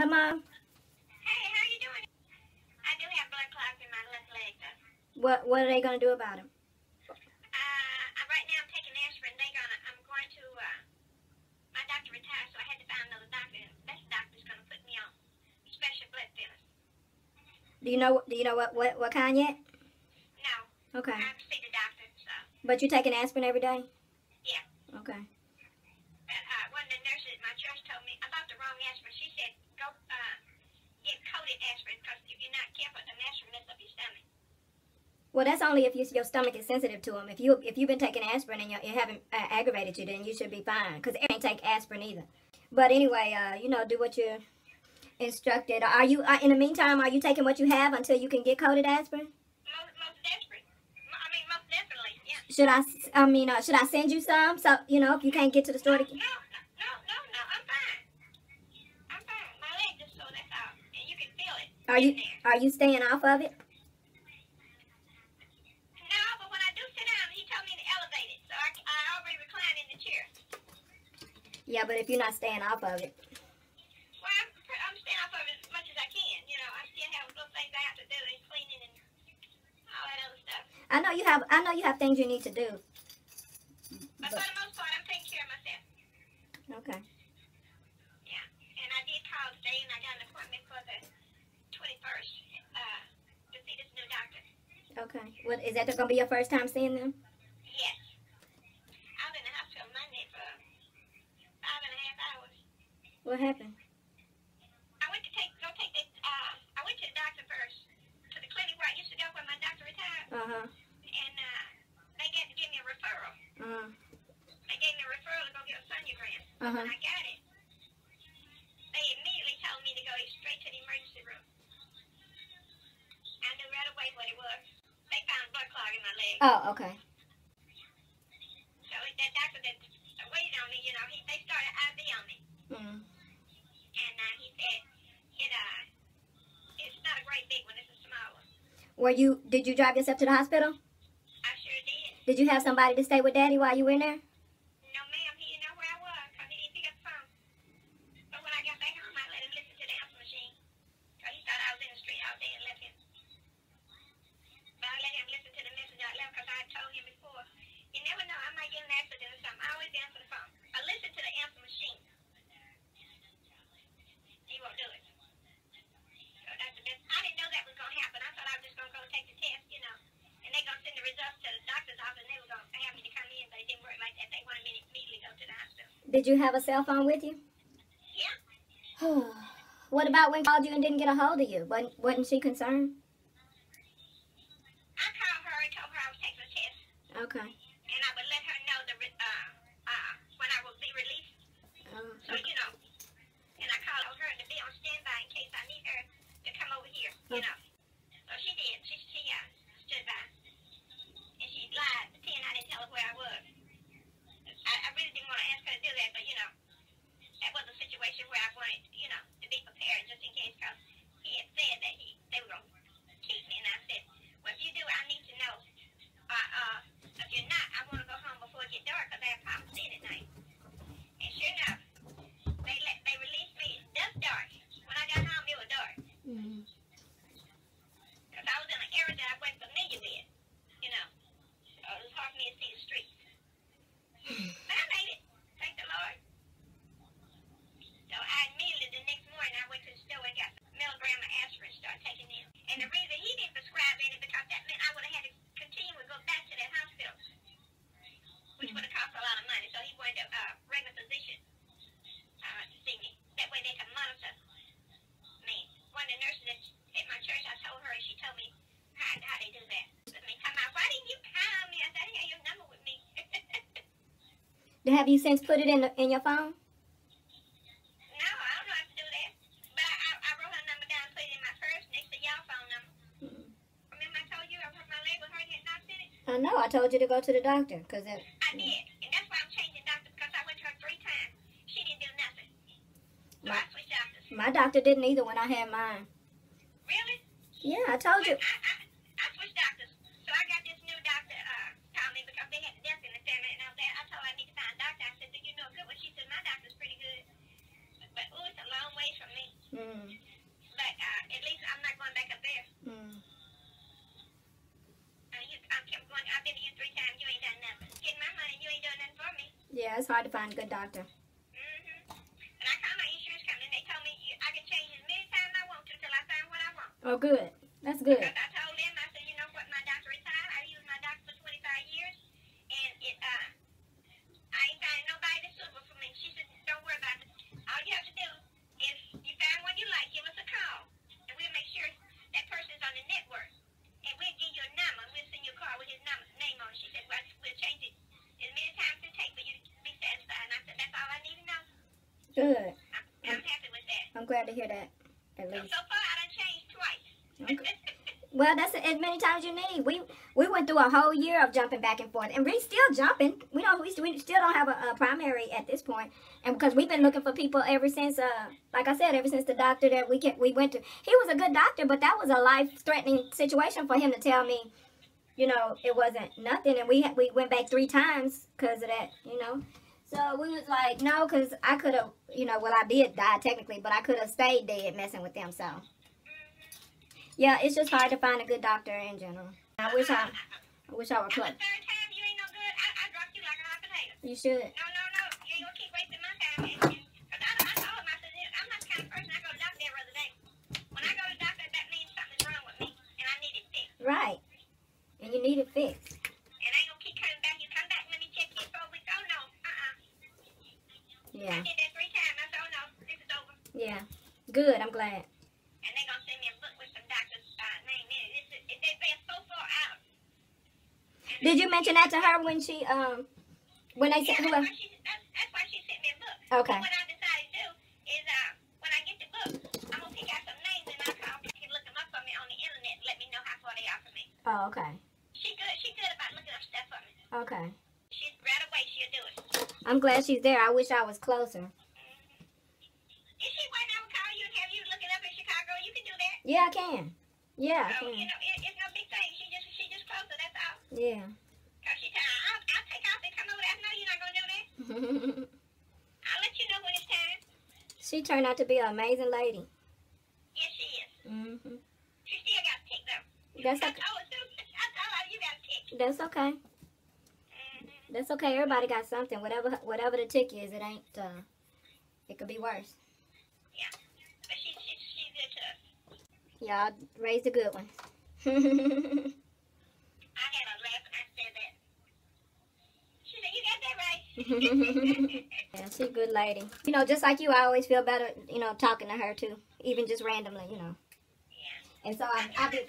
Hey, how you doing? I do have blood clots in my left leg, though. What What are they gonna do about him? Uh, right now I'm taking aspirin. They gonna, I'm going to, uh, my doctor retired, so I had to find another doctor. And this doctor's gonna put me on special blood. Do you know Do you know what what, what kind yet? No, Okay. I have to see the doctor, so. But you're taking aspirin every day. Yeah. Okay. But, uh, one of the nurses at my church told me about the wrong aspirin. She said, go, uh, get coated aspirin, because if you're not careful, the aspirin up your stomach. Well, that's only if you, your stomach is sensitive to them. If you if you've been taking aspirin and you it haven't uh, aggravated you, then you should be fine. Because ain't take aspirin either. But anyway, uh, you know, do what you're instructed. Are you uh, in the meantime? Are you taking what you have until you can get coated aspirin? Most, most desperate. I mean, most definitely, yeah. Should I? I mean, uh, should I send you some? So you know, if you can't get to the store to No, no, no, no, no, I'm fine. I'm fine. My leg just sore, that's all. And you can feel it. Are you are you staying off of it? No, but when I do sit down, he told me to elevate it. So I, I already recline in the chair. Yeah, but if you're not staying off of it, Well, I'm, I'm staying off of it as much as I can. You know, I still have little things I have to do and cleaning and all that other stuff. I know you have. I know you have things you need to do. But, for the most part, I'm taking care of myself. Okay. Yeah. And I did call today and I got an appointment for the 21st uh, to see this new doctor. Okay. What is that? Gonna be your first time seeing them? Yes. I was in the hospital Monday for five and a half hours. What happened? I went to take go take the uh I went to the doctor first to the clinic where I used to go when my doctor retired Uh huh. and uh they get to give me a referral. Uh-huh. They gave me a referral to go get a sonogram. Uh-huh. I got it, they immediately told me to go straight to the emergency room. I knew right away what it was. They found blood clot in my leg. Oh, okay. So that waited on me, you know, he they started IV on me. Mm. And uh, he said, it, uh, it's not a great big one, it's a small one. Were you? Did you drive yourself to the hospital? I sure did. Did you have somebody to stay with Daddy while you were in there? No, ma'am, he didn't know where I was because he didn't pick up the phone. But when I got back home, I let him listen to the answer machine. Because he thought I was in the street all day and left him. But I let him listen to the message I left because I had told him before. You never know, I might get in an accident or something. I always answer the phone. I listen to the answer machine. He do it. So that's the best. I didn't know that was going to happen. I thought I was just going to go take the test, you know. And they're going to send the results to the doctor's office and they were going to have me to come in, but it didn't work like that. They wanted me to immediately go to the hospital. Did you have a cell phone with you? Yeah. what about when called you and didn't get a hold of you? Wasn't wasn't she concerned? I called her and told her I was taking a test, Okay. and I would let her know the re- uh, uh, when I would be released. Um, So you know, and I called her to be on standby in case I need her to come over here. You know. So she did. She she uh, stood by, and she lied, pretending I didn't tell her where I was. I, I really didn't want to ask her to do that, but you know, that was a situation where I wanted, you know, to be prepared just in case, because he had said that he they were gonna keep me, and I said, well, if you do, I need to know. Uh, uh, if you're not, I want to go home before it get dark, because I have problems seeing at night. And sure enough, they let they released me just dark. When I got home, it was dark, mm. because I was in an area that I wasn't familiar with, you know. So it was hard for me to see the streets. But I made it, thank the Lord. So I immediately the next morning I went to the store and got some milligram of aspirin, started taking it. And the reason he didn't prescribe any because that meant I would have had to continue to go back to that hospital, which would have cost a lot of money. So he wanted a uh, regular physician uh, to see me. That way they can monitor me. One of the nurses at, my church, I told her, and she told me how, how they do that. I mean, come out, why didn't you call me? I said, I didn't have your number with me. Have you since put it in the, in your phone? No, I don't know how to do that. But I, I, I wrote her number down, put it in my purse next to y'all phone number. Hmm. Remember I told you I hurt my leg was hurting and not sent it? I know. I told you to go to the doctor because I did. And that's why I'm changing doctors because I went to her three times. She didn't do nothing. So I switched doctors. my doctor didn't either when I had mine. Yeah, I told you. I, I, I switched doctors. So I got this new doctor uh, called me because they had a death in the family. And I, was like, I told I need to find a doctor. I said, do you know a good one? She said, my doctor's pretty good. But, ooh, it's a long way from me. Mm. But uh, at least I'm not going back up there. Mm. I'm, going, I've been to you three times. You ain't done nothing. My money, you ain't done nothing for me. Yeah, it's hard to find a good doctor. Oh, good. That's good. Because I told them, I said, you know what, my doctor retired. I used my doctor for 25 years. And it, uh, I ain't find nobody that's suitable for me. She said, don't worry about it. All you have to do is you find one you like, give us a call. And we'll make sure that person's on the network. And we'll give you a number. We'll send you a card with his number, name on it. She said, well, we'll change it as many times as it takes for you to be satisfied. And I said, that's all I need to know. Good. I'm, I'm happy with that. I'm glad to hear that. At So, least. so far, I done changed twice. Okay. Well, that's as many times you need. We we went through a whole year of jumping back and forth, and we're still jumping. We know we, we still don't have a, a primary at this point, and because we've been looking for people ever since, uh, like I said, ever since the doctor that we get we went to. He was a good doctor, but that was a life threatening situation for him to tell me, you know, it wasn't nothing, and we we went back three times because of that, you know. So we was like, no, because I could have, you know, well I did die technically, but I could have stayed dead messing with them. So. Yeah, it's just hard to find a good doctor in general. I wish I, I wish I were close. third time, you ain't no good. I, I dropped you like a hot potato. You should. No, no, no. You ain't gonna keep wasting my time. And, and, I, I told him, I said, I'm not the kind of person I go to doctor every other day. When I go to doctor, that means something's wrong with me, and I need it fixed. Right. And you need it fixed. And I ain't gonna keep coming back. You come back, let me check you for a week. Oh no, uh-uh. Yeah. I did that three times. I said, oh no, this is over. Yeah. Good. I'm glad. And they gonna send me a book with some doctors' uh, name in it. This is, they, they're so far out. And Did you mention that to her when she um when they Yeah, said that's who? why, she, that's, that's why she sent me a book. Okay. But what I decided to do is, uh, when I get the book, I'm gonna pick out some names and I'll call people look them up for me on the internet and let me know how far they are from me. Oh, okay. She good. She good about looking up stuff for me. Okay. She's right away. She'll do it. I'm glad she's there. I wish I was closer. Is she when I would call you and have you look it up in Chicago? You can do that. Yeah, I can. Yeah, I So, you can. know, that. I'll let you know when it's time. she turned out to be an amazing lady. Yes, she is. Mm hmm She still got picked up. That's okay. told her too. I told her you got picked. That's okay. Mm-hmm. That's okay. Everybody got something. Whatever whatever the tick is, it ain't. uh It could be worse. Yeah. But she, she, she's good to us. Y'all raised a good one. I had a laugh when I said that. She said, you got that right. Yeah, she's a good lady. You know, just like you, I always feel better, you know, talking to her too, even just randomly, you know. yeah. And so I, I, be,